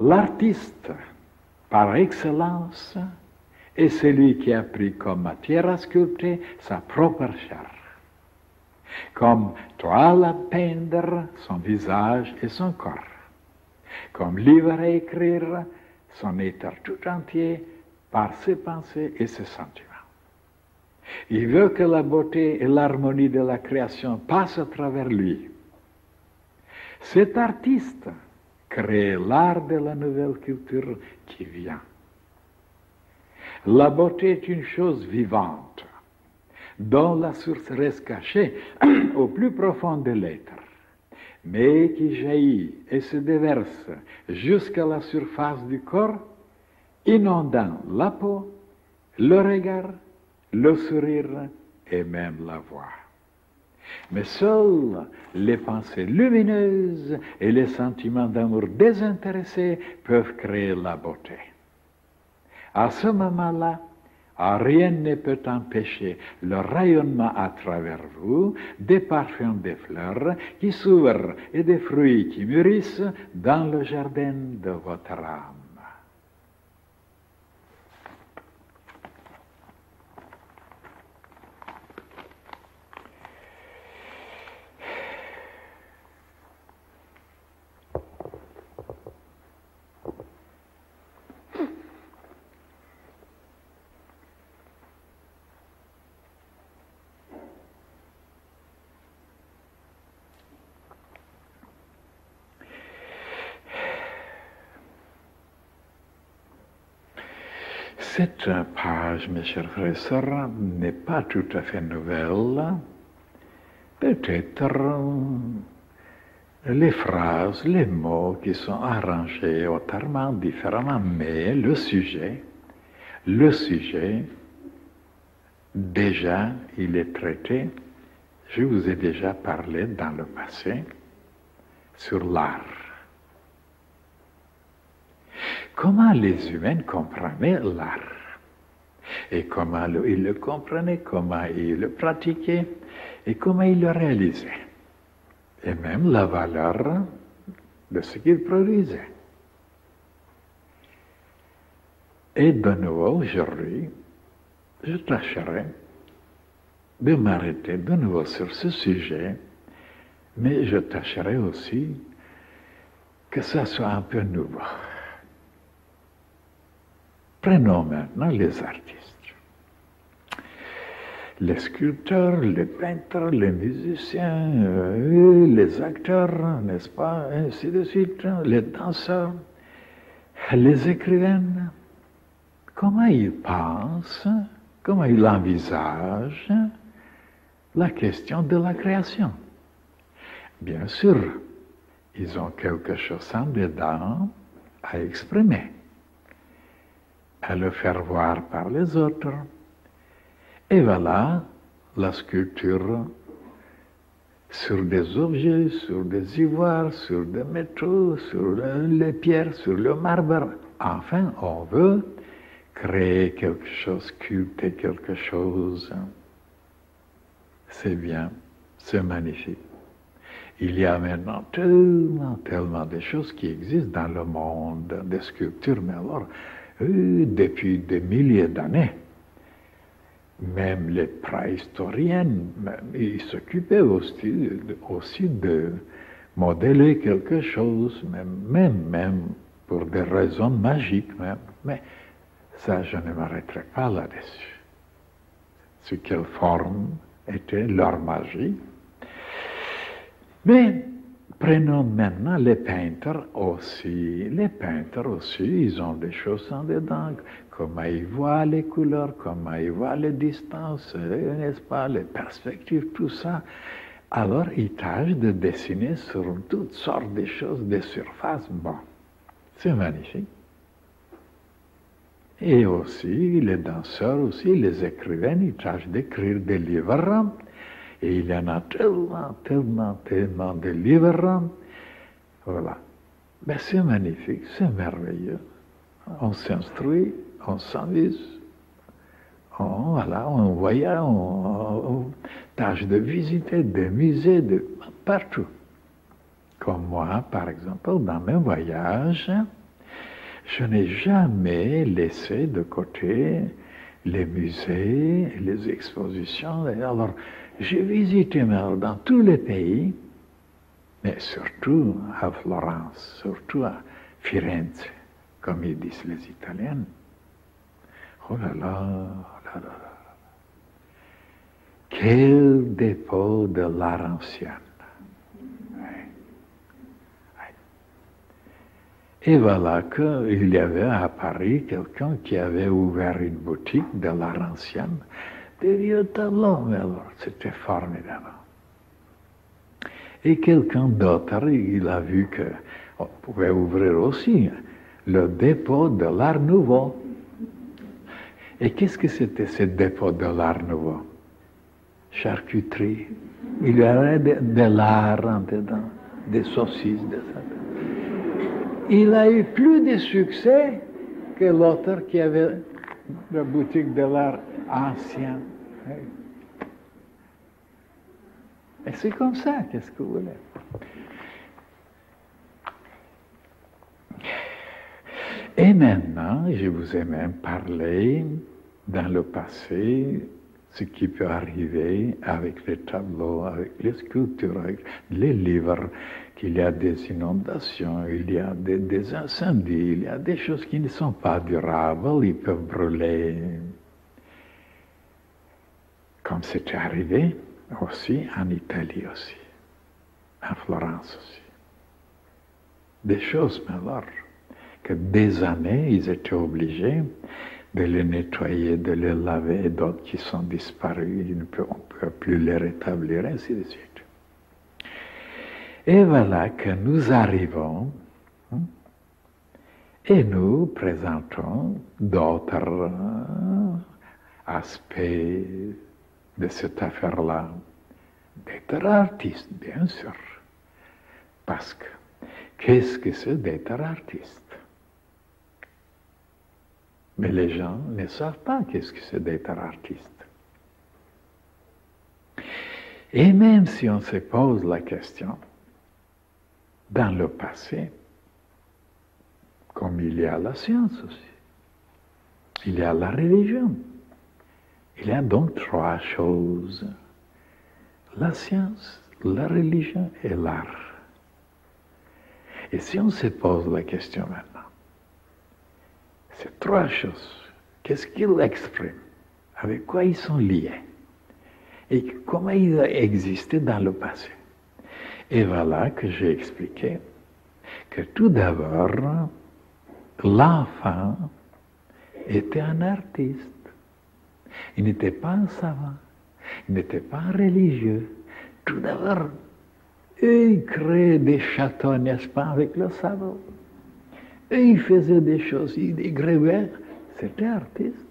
L'artiste, par excellence, est celui qui a pris comme matière à sculpter sa propre chair, comme toile à peindre son visage et son corps, comme livre à écrire son état tout entier par ses pensées et ses sentiments. Il veut que la beauté et l'harmonie de la création passent à travers lui. Cet artiste crée l'art de la nouvelle culture qui vient. La beauté est une chose vivante, dont la source reste cachée au plus profond de l'être, mais qui jaillit et se déverse jusqu'à la surface du corps, inondant la peau, le regard, le sourire et même la voix. Mais seules les pensées lumineuses et les sentiments d'amour désintéressés peuvent créer la beauté. À ce moment-là, rien ne peut empêcher le rayonnement à travers vous des parfums des fleurs qui s'ouvrent et des fruits qui mûrissent dans le jardin de votre âme. Cette page, mes chers frères et sœurs, n'est pas tout à fait nouvelle. Peut-être les phrases, les mots qui sont arrangés autrement, différemment, mais le sujet, le sujet, déjà, il est traité. Je vous ai déjà parlé dans le passé sur l'art. Comment les humains comprenaient l'art? Et comment ils le comprenaient, comment ils le pratiquaient et comment ils le réalisaient. Et même la valeur de ce qu'ils produisaient. Et de nouveau, aujourd'hui, je tâcherai de m'arrêter de nouveau sur ce sujet, mais je tâcherai aussi que ça soit un peu nouveau. Prenons maintenant les artistes. Les sculpteurs, les peintres, les musiciens, euh, les acteurs, n'est-ce pas, ainsi de suite, les danseurs, les écrivains. Comment ils pensent, comment ils envisagent la question de la création. Bien sûr, ils ont quelque chose en dedans à exprimer à le faire voir par les autres. Et voilà la sculpture sur des objets, sur des ivoires, sur des métaux, sur les pierres, sur le marbre. Enfin, on veut créer quelque chose, sculpter quelque chose. C'est bien, c'est magnifique. Il y a maintenant tellement, tellement de choses qui existent dans le monde des sculptures, mais alors, depuis des milliers d'années. Même les préhistoriens, ils s'occupaient aussi, de modeler quelque chose, même, même, pour des raisons magiques même. Mais ça, je ne m'arrêterai pas là-dessus. Sous quelle forme était leur magie. Mais Prenons maintenant les peintres aussi. Les peintres aussi, ils ont des choses en dedans. Comment ils voient les couleurs, comment ils voient les distances, n'est-ce pas, les perspectives, tout ça. Alors, ils tâchent de dessiner sur toutes sortes de choses, des surfaces. Bon, c'est magnifique. Et aussi, les danseurs aussi, les écrivains, ils tâchent d'écrire des livres et il y en a tellement, tellement, tellement de livres. Voilà. Mais c'est magnifique, c'est merveilleux. On s'instruit, on s'amuse, on, voilà, on voyage, on, tâche de visiter des musées de partout. Comme moi, par exemple, dans mes voyages, je n'ai jamais laissé de côté les musées, les expositions. Alors, j'ai visité dans tous les pays, mais surtout à Florence, surtout à Firenze, comme ils disent les Italiens. Oh là là, oh là là, là. Quel dépôt de l'art ancien. Et voilà qu'il y avait à Paris quelqu'un qui avait ouvert une boutique de l'art ancien, alors c'était formidable. Et quelqu'un d'autre, il a vu qu'on pouvait ouvrir aussi le dépôt de l'art nouveau. Et qu'est-ce que c'était ce dépôt de l'art nouveau? Charcuterie. Il y avait de, l'art dedans, des saucisses, des il a eu plus de succès que l'autre qui avait la boutique de l'art ancien. Et c'est comme ça, qu'est-ce que vous voulez. Et maintenant, je vous ai même parlé dans le passé ce qui peut arriver avec les tableaux, avec les sculptures, avec les livres, qu'il y a des inondations, il y a des, incendies, il y a des choses qui ne sont pas durables, ils peuvent brûler. Comme c'était arrivé aussi en Italie aussi, en Florence aussi. Des choses, mais alors, que des années, ils étaient obligés de les nettoyer, de les laver, d'autres qui sont disparus, on ne peut plus les rétablir, ainsi de suite. Et voilà que nous arrivons hein, et nous présentons d'autres euh, aspects de cette affaire-là. D'être artiste, bien sûr. Parce que qu'est-ce que c'est d'être artiste? Mais les gens ne savent pas qu'est-ce que c'est d'être artiste. Et même si on se pose la question, dans le passé, comme il y a la science aussi. Il y a la religion. Il y a donc trois choses. La science, la religion et l'art. Et si on se pose la question maintenant, ces trois choses, qu'est-ce qu'ils expriment Avec quoi ils sont liés? Et comment ils ont existé dans le passé? Et voilà que j'ai expliqué que tout d'abord, l'enfant était un artiste. Il n'était pas un savant, il n'était pas religieux. Tout d'abord, il créait des châteaux, n'est-ce pas, avec le savon. Et il faisait des choses, il grévait, c'était artiste.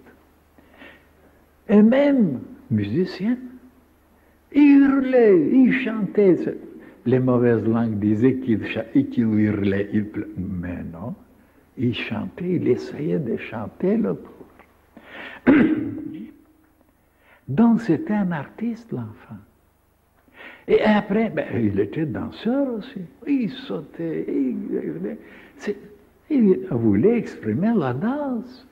Et même musicien. Il hurlait, il chantait les mauvaises langues disaient qu'il hurlait, il mais non, il chantait, il essayait de chanter le pauvre. Donc c'était un artiste, l'enfant. Et après, ben, il était danseur aussi. Il sautait, il, il voulait exprimer la danse.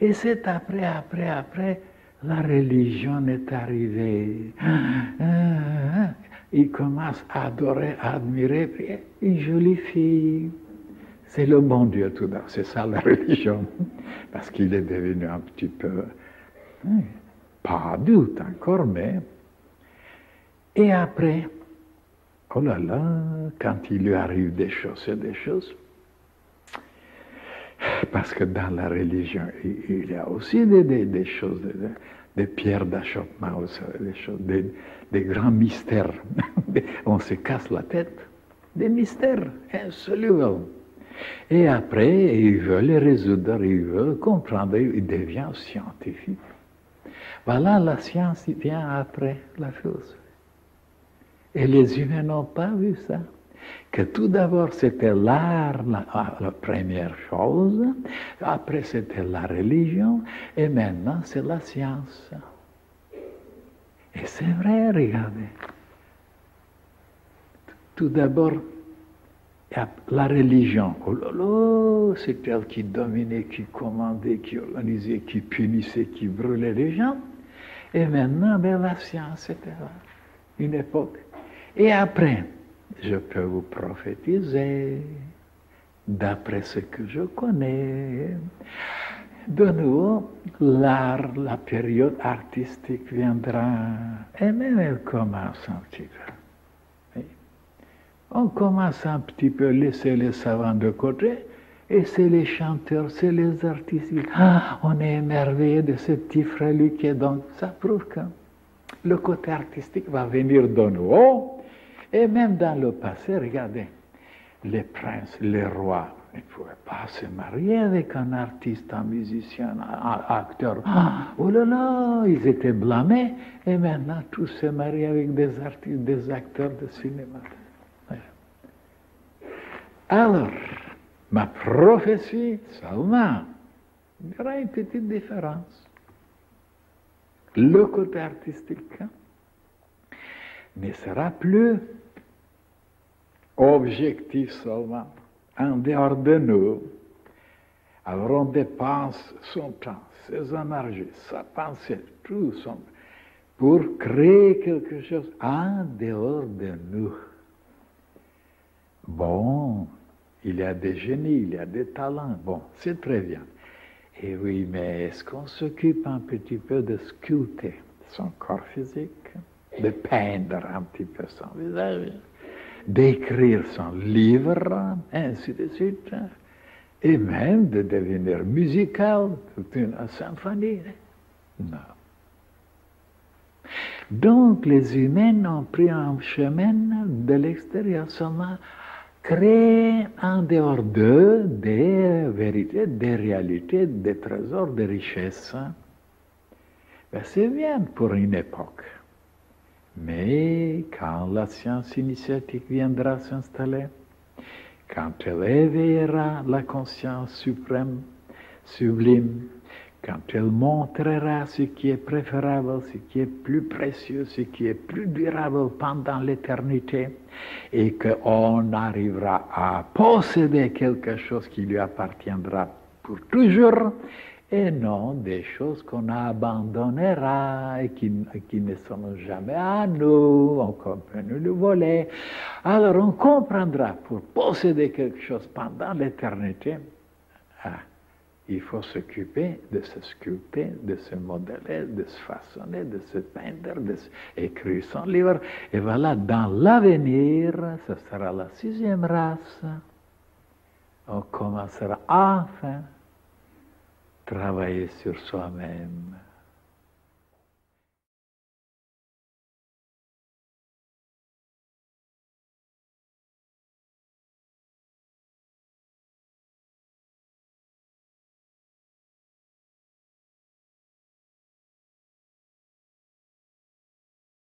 Et c'est après, après, après, la religion est arrivée. Il commence à adorer, à admirer une jolie fille. C'est le bon Dieu tout d'abord, c'est ça la religion. Parce qu'il est devenu un petit peu, hein, pas adulte encore, mais. Et après, oh là là, quand il lui arrive des choses et des choses, parce que dans la religion, il y a aussi des, choses, des, pierres d'achoppement, des, choses, des, grands mystères. On se casse la tête. Des mystères insolubles. Et après, il veut les résoudre, il veut comprendre, il devient scientifique. Voilà, la science vient après la philosophie. Et les humains n'ont pas vu ça que tout d'abord c'était l'art, la, première chose, après c'était la religion, et maintenant c'est la science. Et c'est vrai, regardez. Tout d'abord, la religion, oh là là, c'est elle qui dominait, qui commandait, qui organisait, qui punissait, qui brûlait les gens. Et maintenant, ben, la science était là, une époque. Et après, je peux vous prophétiser, d'après ce que je connais, de nouveau, l'art, la période artistique viendra, et même elle commence un petit peu. On commence un petit peu à laisser les savants de côté, et c'est les chanteurs, c'est les artistes. Ah, on est émerveillé de ce petit est Donc, ça prouve que le côté artistique va venir de nouveau. Et même dans le passé, regardez, les princes, les rois, ils ne pouvaient pas se marier avec un artiste, un musicien, un acteur. Ah, oh là là, ils étaient blâmés. Et maintenant, tous se marient avec des artistes, des acteurs de cinéma. Alors, ma prophétie seulement, il y aura une petite différence. Le côté artistique ne sera plus objectif seulement en dehors de nous. Alors on dépense son temps, ses énergies, sa pensée, tout son, pour créer quelque chose en dehors de nous. Bon, il y a des génies, il y a des talents, bon, c'est très bien. Et oui, mais est-ce qu'on s'occupe un petit peu de sculpter son corps physique, de peindre un petit peu son visage? D'écrire son livre, ainsi de suite, et même de devenir musical, toute une symphonie. Non. Donc les humains ont pris un chemin de l'extérieur seulement, créé en dehors d'eux des vérités, des réalités, des trésors, des richesses. Ben, c'est bien pour une époque. Mais quand la science initiatique viendra s'installer, quand elle éveillera la conscience suprême, sublime, quand elle montrera ce qui est préférable, ce qui est plus précieux, ce qui est plus durable pendant l'éternité, et qu'on arrivera à posséder quelque chose qui lui appartiendra pour toujours, et non des choses qu'on abandonnera et qui, qui, ne sont jamais à nous, on peut nous le voler. Alors on comprendra, pour posséder quelque chose pendant l'éternité, ah, il faut s'occuper de se sculpter, de se modeler, de se façonner, de se peindre, de écrire son livre. Et voilà, dans l'avenir, ce sera la sixième race. On commencera enfin travailler sur soi-même